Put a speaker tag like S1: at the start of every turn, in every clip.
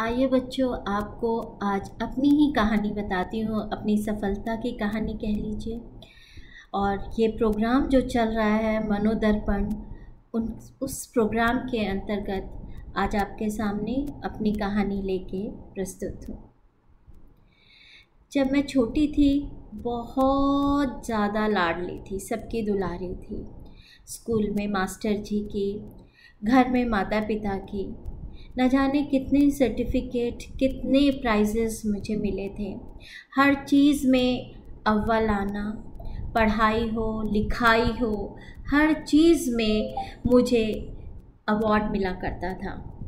S1: आइए बच्चों, आपको आज अपनी ही कहानी बताती हूँ, अपनी सफलता की कहानी कह लीजिए। और ये प्रोग्राम जो चल रहा है, मनोदर्पण, उन, उस प्रोग्राम के अंतर्गत आज आपके सामने अपनी कहानी लेके प्रस्तुत हूँ। जब मैं छोटी थी, बहुत ज़्यादा लाडली थी, सबकी दुलारी थी। स्कूल में मास्टर जी की, घर में माता पिता की न जाने कितने सर्टिफिकेट कितने प्राइजेस मुझे मिले थे। हर चीज़ में अव्वल आना, पढ़ाई हो, लिखाई हो, हर चीज़ में मुझे अवार्ड मिला करता था।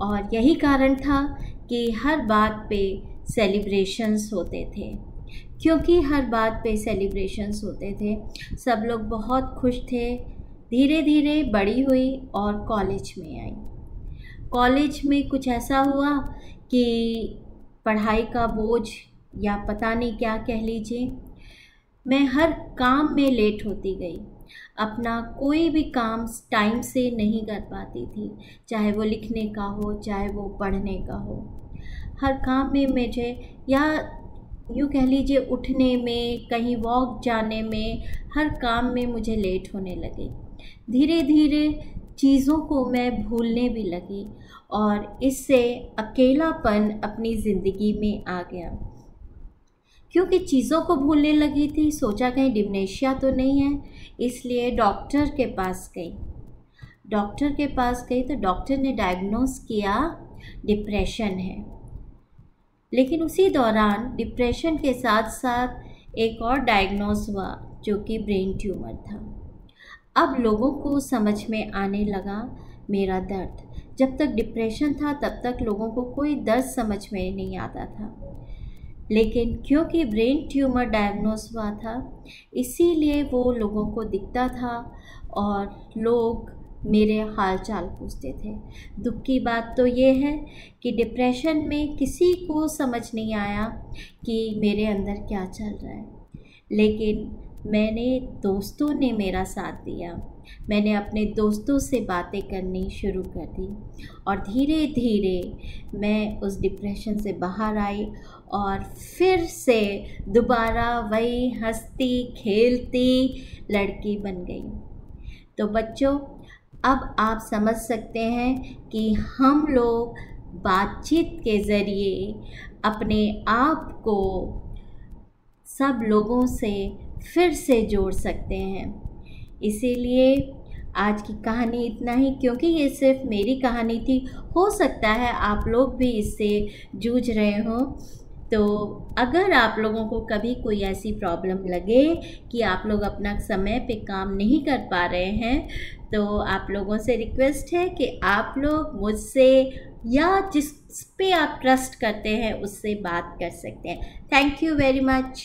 S1: और यही कारण था कि हर बात पे सेलिब्रेशंस होते थे। क्योंकि हर बात पे सेलिब्रेशंस होते थे, सब लोग बहुत खुश थे। धीरे धीरे बड़ी हुई और कॉलेज में आई। कॉलेज में कुछ ऐसा हुआ कि पढ़ाई का बोझ या पता नहीं क्या कह लीजिए, मैं हर काम में लेट होती गई। अपना कोई भी काम टाइम से नहीं कर पाती थी, चाहे वो लिखने का हो, चाहे वो पढ़ने का हो। हर काम में मुझे या यूँ कह लीजिए उठने में, कहीं वॉक जाने में, हर काम में मुझे लेट होने लगे। धीरे धीरे चीज़ों को मैं भूलने भी लगी और इससे अकेलापन अपनी ज़िंदगी में आ गया। क्योंकि चीज़ों को भूलने लगी थी, सोचा कहीं डिमनेशिया तो नहीं है, इसलिए डॉक्टर के पास गई। डॉक्टर के पास गई तो डॉक्टर ने डायग्नोस किया, डिप्रेशन है। लेकिन उसी दौरान डिप्रेशन के साथ साथ एक और डायग्नोस हुआ, जो कि ब्रेन ट्यूमर था। अब लोगों को समझ में आने लगा मेरा दर्द। जब तक डिप्रेशन था, तब तक लोगों को कोई दर्द समझ में नहीं आता था। लेकिन क्योंकि ब्रेन ट्यूमर डायग्नोस हुआ था, इसीलिए वो लोगों को दिखता था और लोग मेरे हाल चाल पूछते थे। दुख की बात तो ये है कि डिप्रेशन में किसी को समझ नहीं आया कि मेरे अंदर क्या चल रहा है। लेकिन मैंने दोस्तों ने मेरा साथ दिया। मैंने अपने दोस्तों से बातें करनी शुरू कर दी और धीरे धीरे मैं उस डिप्रेशन से बाहर आई और फिर से दोबारा वही हंसती, खेलती लड़की बन गई। तो बच्चों, अब आप समझ सकते हैं कि हम लोग बातचीत के ज़रिए अपने आप को सब लोगों से फिर से जोड़ सकते हैं। इसीलिए आज की कहानी इतना ही, क्योंकि ये सिर्फ़ मेरी कहानी थी। हो सकता है आप लोग भी इससे जूझ रहे हो। तो अगर आप लोगों को कभी कोई ऐसी प्रॉब्लम लगे कि आप लोग अपना समय पे काम नहीं कर पा रहे हैं तो आप लोगों से रिक्वेस्ट है कि आप लोग मुझसे या जिस पे आप ट्रस्ट करते हैं, उससे बात कर सकते हैं। Thank you very much